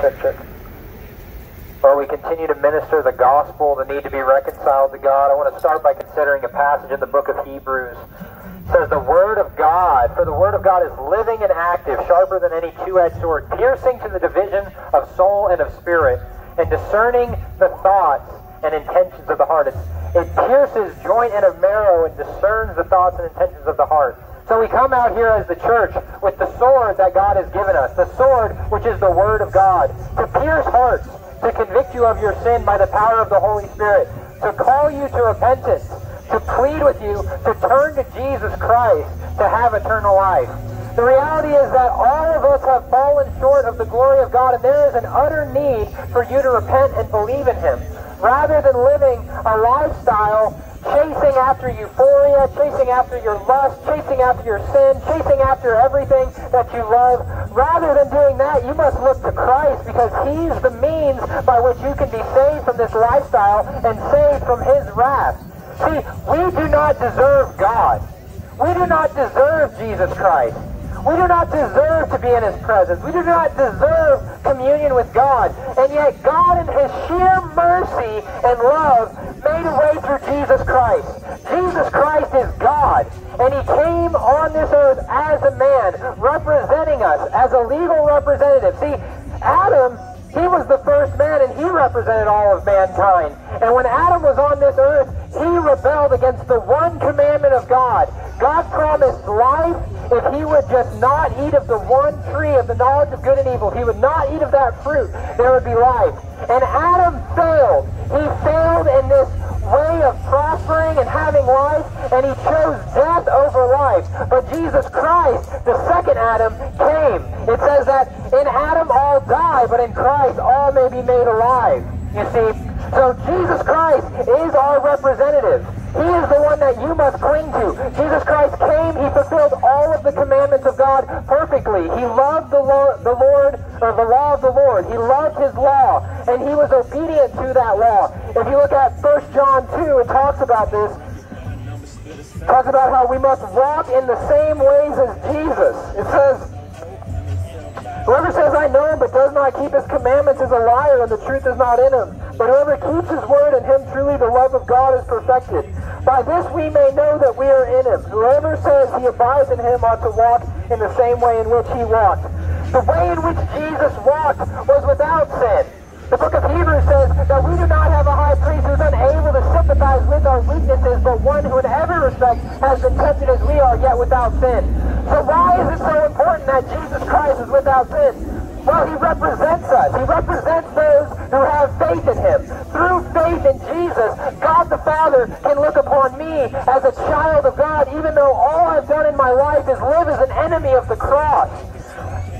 Check. Or we continue to minister the gospel, the need to be reconciled to God. I want to start by considering a passage in the book of Hebrews. It says, The word of God, for the word of God is living and active, sharper than any two-edged sword, piercing to the division of soul and of spirit, and discerning the thoughts and intentions of the heart. It pierces joint and of marrow and discerns the thoughts and intentions of the heart. So we come out here as the church with the sword that God has given us, the sword which is the Word of God, to pierce hearts, to convict you of your sin by the power of the Holy Spirit, to call you to repentance, to plead with you to turn to Jesus Christ to have eternal life. The reality is that all of us have fallen short of the glory of God, and there is an utter need for you to repent and believe in Him. Rather than living a lifestyle chasing after euphoria, chasing after your lust, chasing after your sin, chasing after everything that you love. Rather than doing that, you must look to Christ because He's the means by which you can be saved from this lifestyle and saved from His wrath. See, we do not deserve God. We do not deserve Jesus Christ. We do not deserve to be in His presence. We do not deserve communion with God. And yet God in His sheer mercy and love made way through Jesus Christ. Jesus Christ is God. And He came on this earth as a man, representing us as a legal representative. See, Adam he was the first man and he represented all of mankind. And when Adam was on this earth, he rebelled against the one commandment of God. God promised life if he would just not eat of the one tree of the knowledge of good and evil. He would not eat of that fruit, there would be life. And Adam failed. He failed in this way of prospering and having life, and he chose death over life. But Jesus Christ, the second Adam, came. It says that in Adam all die, but in Christ all may be made alive. You see? So Jesus Christ is our representative. He is the one that you must cling to. Jesus Christ came, he fulfilled all of the commandments of God perfectly. He loved the Lord, the Lord, or the law of the Lord. He loved his law, and he was obedient to that law. If you look at 1 John 2, it talks about this. It talks about how we must walk in the same ways as Jesus. It says, Whoever says, I know him, but does not keep his commandments is a liar, and the truth is not in him. But whoever keeps his word, in him truly the love of God is perfected. By this we may know that we are in him. Whoever says he abides in him ought to walk in the same way in which he walked. The way in which Jesus walked was without sin. The book of Hebrews says that we do not have a high priest who is unable to sympathize with our weaknesses, but one who in every respect has been tempted as we are, yet without sin. So why is it so important that Jesus Christ is without sin? Well, he represents us. He represents those who have faith in him. Through faith in Jesus, God the Father can look upon me as a child of God, even though all I've done in my life is live as an enemy of the cross.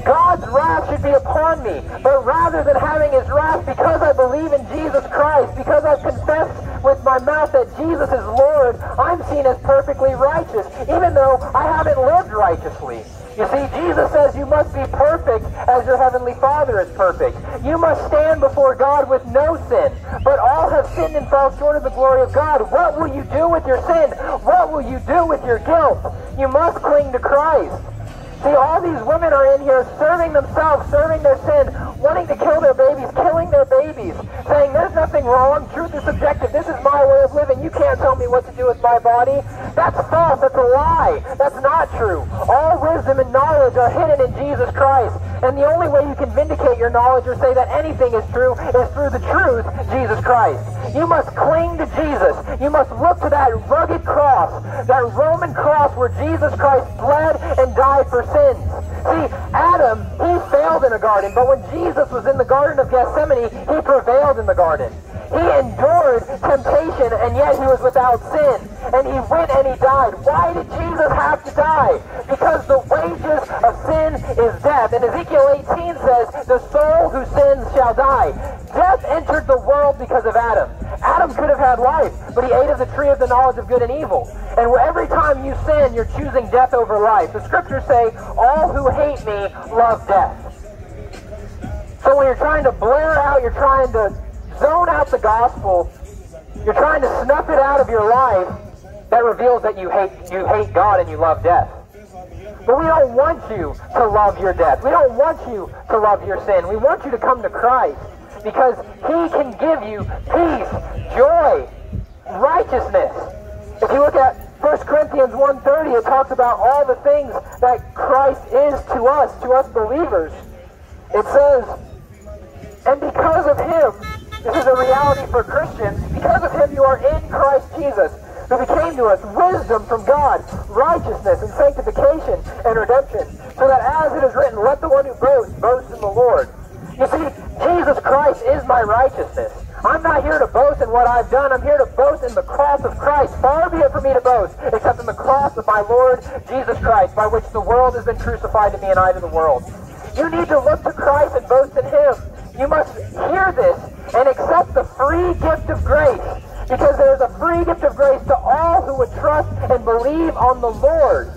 God's wrath should be upon me. But rather than having his wrath because I believe in Jesus Christ, because I've confessed with my mouth that Jesus is Lord, I'm seen as perfectly righteous, even though I haven't lived righteously. You see, Jesus says you must be perfect as your heavenly Father is perfect. You must stand before God with no sin. But all have sinned and fall short of the glory of God. What will you do with your sin? What will you do with your guilt? You must cling to Christ. See, all these women are in here serving themselves, serving their sin, wanting to kill their babies, killing their babies, saying there's nothing wrong, truth is subjective, this is my way of living, you can't tell me what to do with my body. That's false, that's a lie, that's not true. All wisdom and knowledge are hidden in Jesus Christ, and the only way you can vindicate your knowledge or say that anything is true is through the truth, Jesus Christ. You must cling to Jesus. You must look to that rugged cross, that Roman cross where Jesus Christ bled and died for sins. See, Adam, he failed in a garden, but when Jesus was in the Garden of Gethsemane, he prevailed in the garden. He endured temptation, and yet he was without sin. And he went and he died. Why did Jesus have to die? Because the wages of sin is death. And Ezekiel 18 says, the soul who sins shall die. Death entered the world because of Adam. Adam could have had life, but he ate of the tree of the knowledge of good and evil. And every time you sin, you're choosing death over life. The scriptures say, all who hate me love death. So when you're trying to blare out, you're trying to zone out the gospel, you're trying to snuff it out of your life, that reveals that you hate you hate God and you love death. But we don't want you to love your death. We don't want you to love your sin. We want you to come to Christ because he can give you peace, joy, righteousness. If you look at 1 Corinthians 1.30, it talks about all the things that Christ is to us, to us believers. It says, and because of him, this is a reality for Christians, because of him you are in Christ Jesus, who became to us wisdom from God, righteousness and sanctification and redemption, so that as it is written, let the one who boasts boast in the Lord. You see, Jesus Christ is my righteousness. I'm not here to boast in what I've done. I'm here to boast in the cross of Christ. Far be it for me to boast, except in the cross of my Lord Jesus Christ, by which the world has been crucified to me and I to the world. You need to look to Christ and boast in Him. You must hear this and accept the free gift of grace, because there is a free gift of grace to all who would trust and believe on the Lord.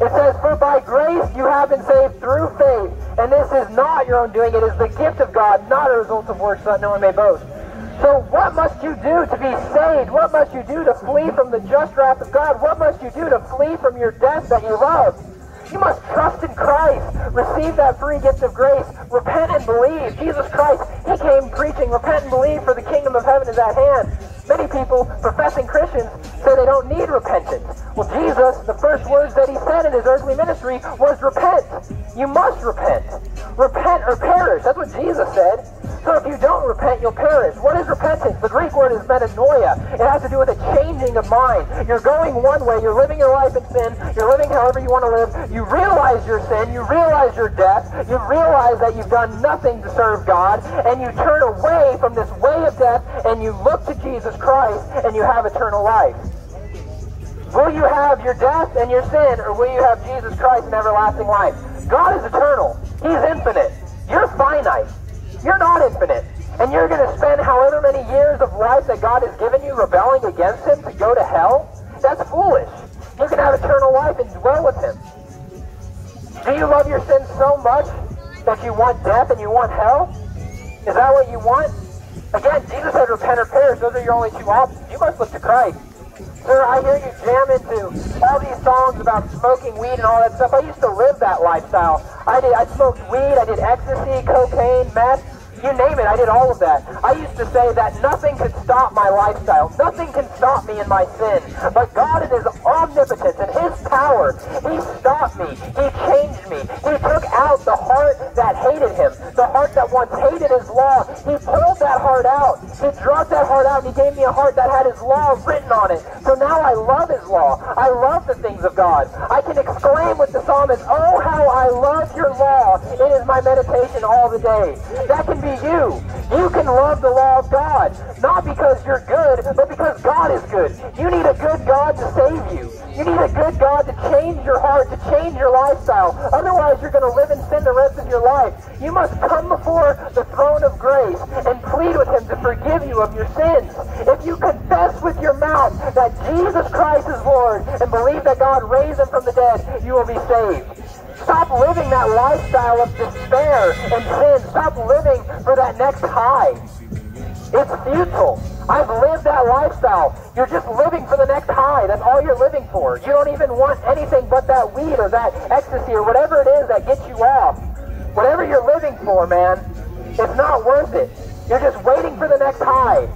It says, For by grace you have been saved through faith, and this is not your own doing, it is the gift of God, not a result of works, so that no one may boast. So what must you do to be saved? What must you do to flee from the just wrath of God? What must you do to flee from your death that you love? You must trust in Christ. Receive that free gift of grace. Repent and believe. Jesus Christ, He came preaching, repent and believe, for the kingdom of heaven is at hand. Many people, professing Christians, say they don't need repentance. Well, Jesus, the first words that he said in his earthly ministry was repent. You must repent. Repent or perish. That's what Jesus said. So if you don't repent, you'll perish. What is repentance? Word is metanoia. It has to do with a changing of mind. You're going one way. You're living your life in sin. You're living however you want to live. You realize your sin. You realize your death. You realize that you've done nothing to serve God. And you turn away from this way of death and you look to Jesus Christ and you have eternal life. Will you have your death and your sin, or will you have Jesus Christ and everlasting life? God is eternal. He's infinite. You're finite. You're not infinite. And you're going to spend however many years of life that God has given you rebelling against Him to go to hell? That's foolish. You can have eternal life and dwell with Him. Do you love your sin so much that you want death and you want hell? Is that what you want? Again, Jesus said repent or perish. Those are your only two options. You must look to Christ. Sir, I hear you jam into all these songs about smoking weed and all that stuff. I used to live that lifestyle. I did. I smoked weed. I did ecstasy, cocaine, meth. You name it, I did all of that. I used to say that nothing could stop my lifestyle. Nothing can stop me in my sin. But God in His omnipotence and His power, He stopped me. He changed me. He took out the heart that hated Him, the heart that once hated His law. He pulled that heart out. He dropped that heart out and He gave me a heart that had His law written on it. So now I love His law. I love the things of God. I can exclaim with the psalmist, Oh, how I love your law. It is my meditation all the day. That can be be you. You can love the law of God, not because you're good, but because God is good. You need a good God to save you. You need a good God to change your heart, to change your lifestyle. Otherwise, you're going to live in sin the rest of your life. You must come before the throne of grace and plead with Him to forgive you of your sins. If you confess with your mouth that Jesus Christ is Lord and believe that God raised Him from the dead, you will be saved. Stop living that lifestyle of despair and sin. Stop living for that next high. It's futile. I've lived that lifestyle. You're just living for the next high. That's all you're living for. You don't even want anything but that weed or that ecstasy or whatever it is that gets you off. Whatever you're living for, man, it's not worth it. You're just waiting for the next high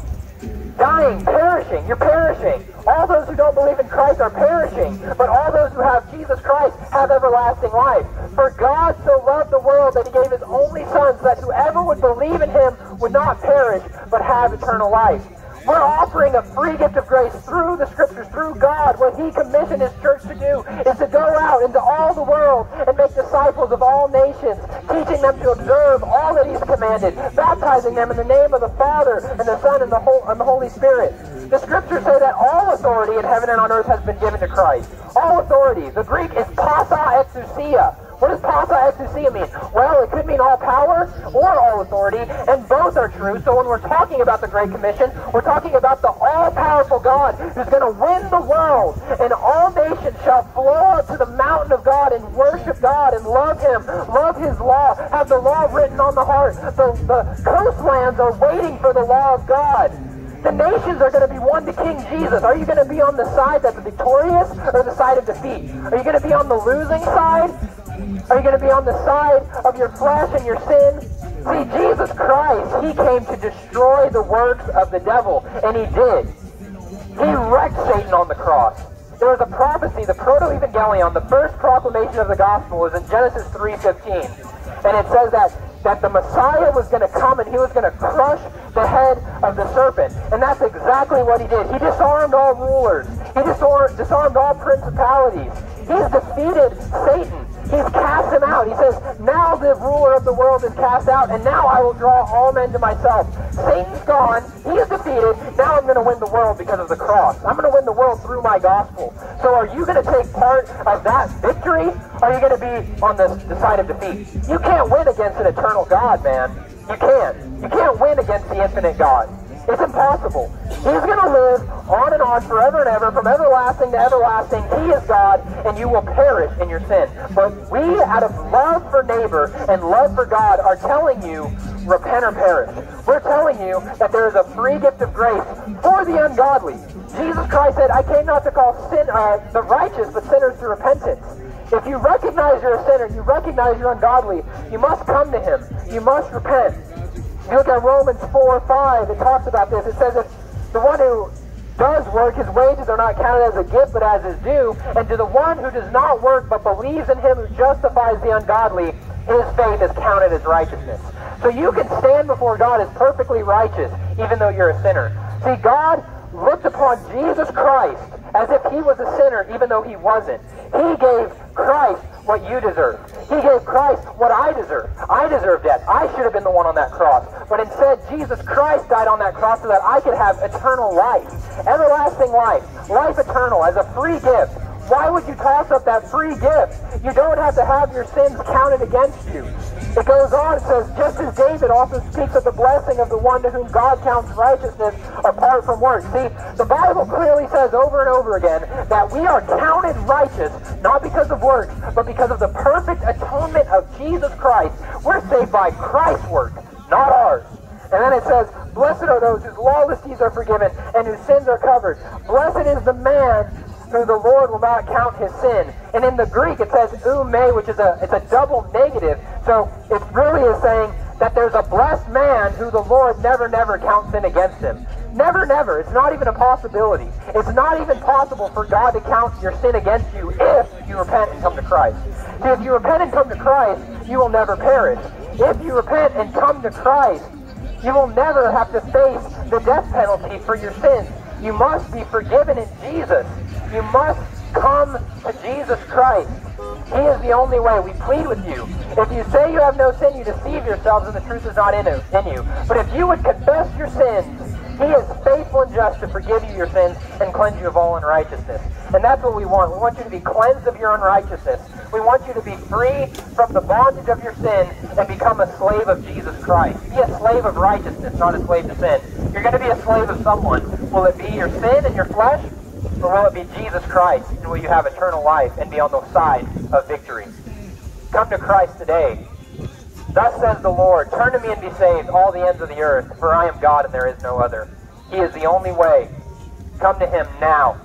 dying, perishing. You're perishing. All those who don't believe in Christ are perishing, but all those who have Jesus Christ have everlasting life. For God so loved the world that he gave his only Son so that whoever would believe in him would not perish, but have eternal life. We're offering a free gift of grace through the scriptures, through God. What he commissioned his church to do is to go out into all the world and make disciples of all nations, teaching them to observe all that he's commanded, baptizing them in the name of the Father and the Son and the, and the Holy Spirit. The scriptures say that all authority in heaven and on earth has been given to Christ. All authority. The Greek is pasa exousia what does pasa exousia mean? Well, it could mean all power or all authority, and both are true. So when we're talking about the Great Commission, we're talking about the all-powerful God who's going to win the world, and all nations shall flow to the mountain of God and worship God and love Him, love His law, have the law written on the heart. The, the coastlands are waiting for the law of God. The nations are going to be won to King Jesus. Are you going to be on the side that's victorious or the side of defeat? Are you going to be on the losing side? Are you going to be on the side of your flesh and your sin? See, Jesus Christ, he came to destroy the works of the devil, and he did. He wrecked Satan on the cross. There was a prophecy, the Proto-Evangelion, the first proclamation of the gospel was in Genesis 3.15. And it says that that the Messiah was going to come and he was going to crush the head of the serpent. And that's exactly what he did. He disarmed all rulers. He disarmed, disarmed all principalities. He's defeated Satan. He's cast him out. He says, now the ruler of the world is cast out, and now I will draw all men to myself. Satan's gone. He is defeated. Now I'm going to win the world because of the cross. I'm going to win the world through my gospel. So are you going to take part of that victory? Or are you going to be on the, the side of defeat? You can't win against an eternal God, man. You can't. You can't win against the infinite God. It's impossible. He's going to live on and on forever and ever, from everlasting to everlasting. He is God, and you will perish in your sin. But we, out of love for neighbor and love for God, are telling you, repent or perish. We're telling you that there is a free gift of grace for the ungodly. Jesus Christ said, I came not to call sin uh, the righteous, but sinners to repentance. If you recognize you're a sinner, you recognize you're ungodly, you must come to him. You must repent. You look at Romans 4 5, it talks about this. It says that the one who does work, his wages are not counted as a gift, but as his due. And to the one who does not work, but believes in him who justifies the ungodly, his faith is counted as righteousness. So you can stand before God as perfectly righteous, even though you're a sinner. See, God looked upon Jesus Christ as if he was a sinner, even though he wasn't. He gave Christ what you deserve. He gave Christ what I deserve. I deserve death. I should have been the one on that cross. But instead, Jesus Christ died on that cross so that I could have eternal life, everlasting life, life eternal as a free gift. Why would you toss up that free gift? You don't have to have your sins counted against you. It goes on, it says, just as David also speaks of the blessing of the one to whom God counts righteousness apart from works. See, the Bible clearly says over and over again that we are counted righteous, not because of works, but because of the perfect atonement of Jesus Christ. We're saved by Christ's work, not ours. And then it says, Blessed are those whose lawless deeds are forgiven and whose sins are covered. Blessed is the man who the Lord will not count his sin. And in the Greek it says ou mē, which is a it's a double negative. So it really is saying that there's a blessed man who the Lord never, never counts sin against him. Never, never. It's not even a possibility. It's not even possible for God to count your sin against you if you repent and come to Christ. See, if you repent and come to Christ, you will never perish. If you repent and come to Christ, you will never have to face the death penalty for your sins. You must be forgiven in Jesus. You must come to Jesus Christ. He is the only way. We plead with you. If you say you have no sin, you deceive yourselves and the truth is not in you. But if you would confess your sins, he is faithful and just to forgive you your sins and cleanse you of all unrighteousness. And that's what we want. We want you to be cleansed of your unrighteousness. We want you to be free from the bondage of your sin and become a slave of Jesus Christ. Be a slave of righteousness, not a slave to sin. You're going to be a slave of someone. Will it be your sin and your flesh? Or will it be Jesus Christ? And will you have eternal life and be on the side of victory? Come to Christ today. Thus says the Lord, Turn to me and be saved, all the ends of the earth, for I am God and there is no other. He is the only way. Come to him now.